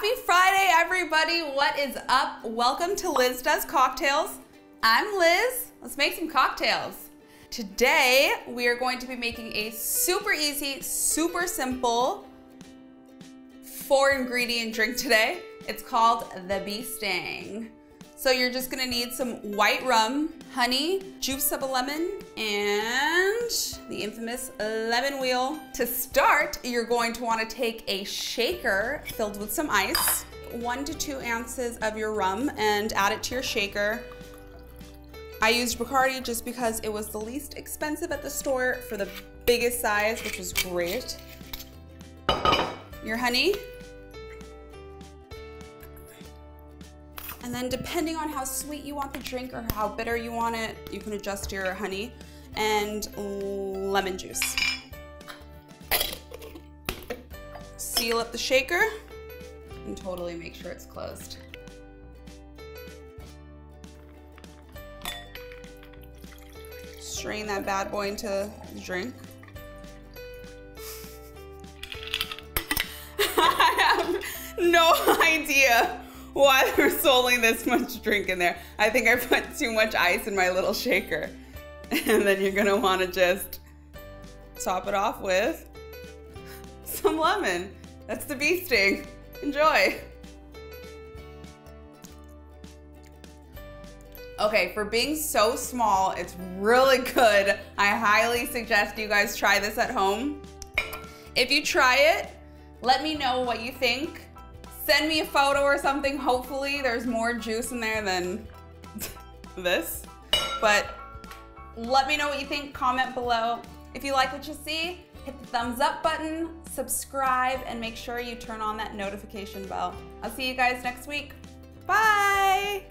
Happy Friday, everybody. What is up? Welcome to Liz Does Cocktails. I'm Liz. Let's make some cocktails. Today, we are going to be making a super easy, super simple four ingredient drink today. It's called the Bee Sting. So you're just gonna need some white rum, honey, juice of a lemon, and the infamous lemon wheel. To start, you're going to wanna take a shaker filled with some ice, one to two ounces of your rum and add it to your shaker. I used Bacardi just because it was the least expensive at the store for the biggest size, which was great. Your honey, And then depending on how sweet you want the drink or how bitter you want it, you can adjust your honey and lemon juice. Seal up the shaker and totally make sure it's closed. Strain that bad boy into the drink. I have no idea why there's only this much drink in there. I think I put too much ice in my little shaker. And then you're gonna wanna just top it off with some lemon. That's the bee sting. Enjoy. Okay, for being so small, it's really good. I highly suggest you guys try this at home. If you try it, let me know what you think send me a photo or something. Hopefully there's more juice in there than this. But let me know what you think, comment below. If you like what you see, hit the thumbs up button, subscribe, and make sure you turn on that notification bell. I'll see you guys next week. Bye!